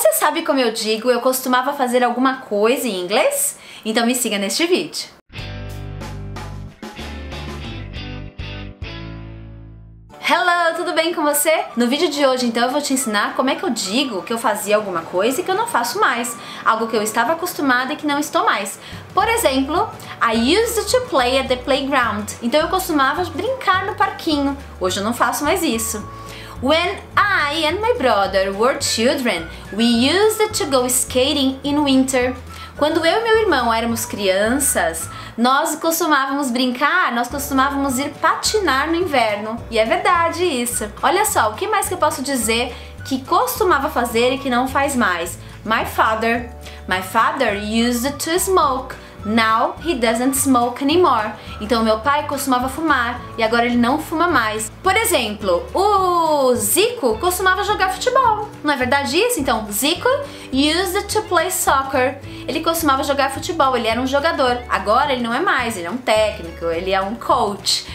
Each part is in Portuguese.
Você sabe como eu digo eu costumava fazer alguma coisa em inglês? Então me siga neste vídeo. Hello, tudo bem com você? No vídeo de hoje, então, eu vou te ensinar como é que eu digo que eu fazia alguma coisa e que eu não faço mais. Algo que eu estava acostumada e que não estou mais. Por exemplo, I used to play at the playground. Então eu costumava brincar no parquinho. Hoje eu não faço mais isso. When I and my brother were children, we used to go skating in winter. Quando eu e meu irmão éramos crianças, nós costumávamos brincar, nós costumávamos ir patinar no inverno. E é verdade isso. Olha só, o que mais que eu posso dizer que costumava fazer e que não faz mais? My father. My father used to smoke. Now he doesn't smoke anymore. Então meu pai costumava fumar e agora ele não fuma mais. Por exemplo, o Zico costumava jogar futebol. Não é verdade isso? Então, Zico used to play soccer. Ele costumava jogar futebol, ele era um jogador. Agora ele não é mais, ele é um técnico, ele é um coach.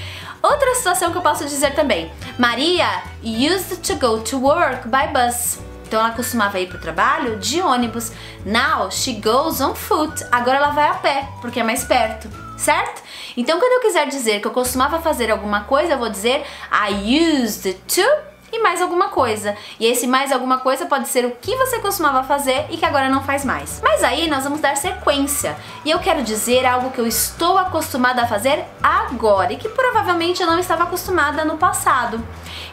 Outra situação que eu posso dizer também. Maria used to go to work by bus. Então ela costumava ir pro trabalho de ônibus. Now she goes on foot. Agora ela vai a pé, porque é mais perto, certo? Então quando eu quiser dizer que eu costumava fazer alguma coisa, eu vou dizer I used to e mais alguma coisa. E esse mais alguma coisa pode ser o que você costumava fazer e que agora não faz mais. Mas aí nós vamos dar sequência. E eu quero dizer algo que eu estou acostumada a fazer agora e que provavelmente eu não estava acostumada no passado.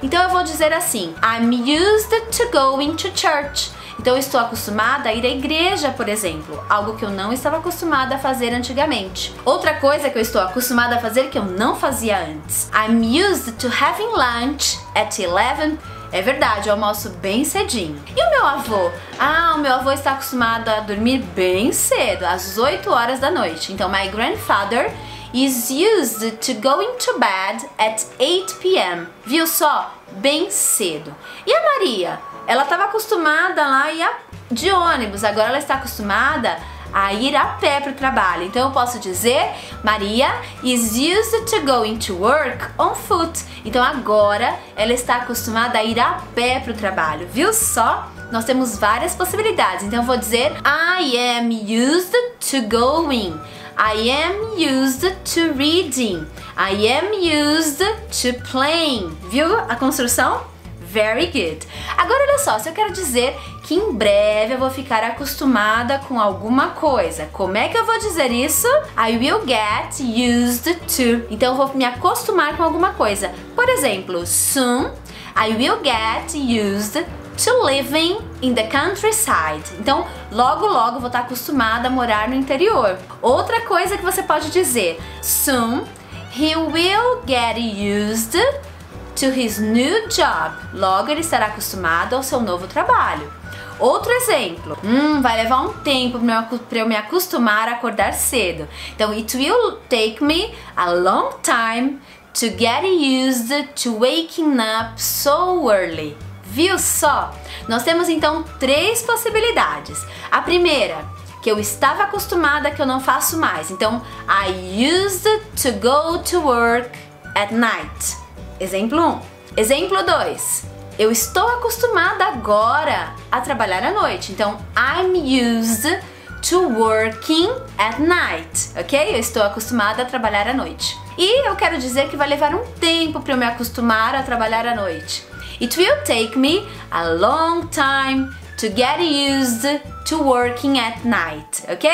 Então eu vou dizer assim: I'm used to going to church. Então estou acostumada a ir à igreja, por exemplo, algo que eu não estava acostumada a fazer antigamente. Outra coisa que eu estou acostumada a fazer que eu não fazia antes. I'm used to having lunch at 11 é verdade, eu almoço bem cedinho. E o meu avô? Ah, o meu avô está acostumado a dormir bem cedo, às 8 horas da noite. Então, my grandfather is used to going to bed at 8 p.m. Viu só? Bem cedo. E a Maria? Ela estava acostumada lá a ir de ônibus, agora ela está acostumada a ir a pé para o trabalho. Então eu posso dizer Maria is used to going to work on foot. Então agora ela está acostumada a ir a pé para o trabalho. Viu só? Nós temos várias possibilidades. Então eu vou dizer I am used to going. I am used to reading. I am used to playing. Viu a construção? Very good. Agora olha só, se eu quero dizer que em breve eu vou ficar acostumada com alguma coisa, como é que eu vou dizer isso? I will get used to. Então eu vou me acostumar com alguma coisa. Por exemplo, soon I will get used to living in the countryside. Então, logo logo vou estar acostumada a morar no interior. Outra coisa que você pode dizer, soon he will get used to his new job. Logo ele estará acostumado ao seu novo trabalho. Outro exemplo, hum, vai levar um tempo para eu me acostumar a acordar cedo. Então, it will take me a long time to get used to waking up so early. Viu só? Nós temos então três possibilidades. A primeira, que eu estava acostumada que eu não faço mais. Então, I used to go to work at night. Exemplo 1. Um. Exemplo 2. Eu estou acostumada agora a trabalhar à noite. Então, I'm used to working at night, ok? Eu estou acostumada a trabalhar à noite. E eu quero dizer que vai levar um tempo para eu me acostumar a trabalhar à noite. It will take me a long time to get used to working at night, ok?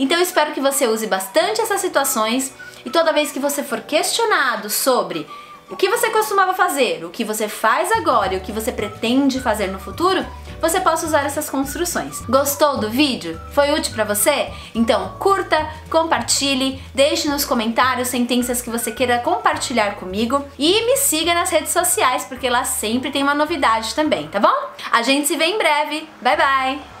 Então espero que você use bastante essas situações e toda vez que você for questionado sobre o que você costumava fazer, o que você faz agora e o que você pretende fazer no futuro, você possa usar essas construções. Gostou do vídeo? Foi útil para você? Então curta, compartilhe, deixe nos comentários sentenças que você queira compartilhar comigo e me siga nas redes sociais porque lá sempre tem uma novidade também, tá bom? A gente se vê em breve. Bye bye!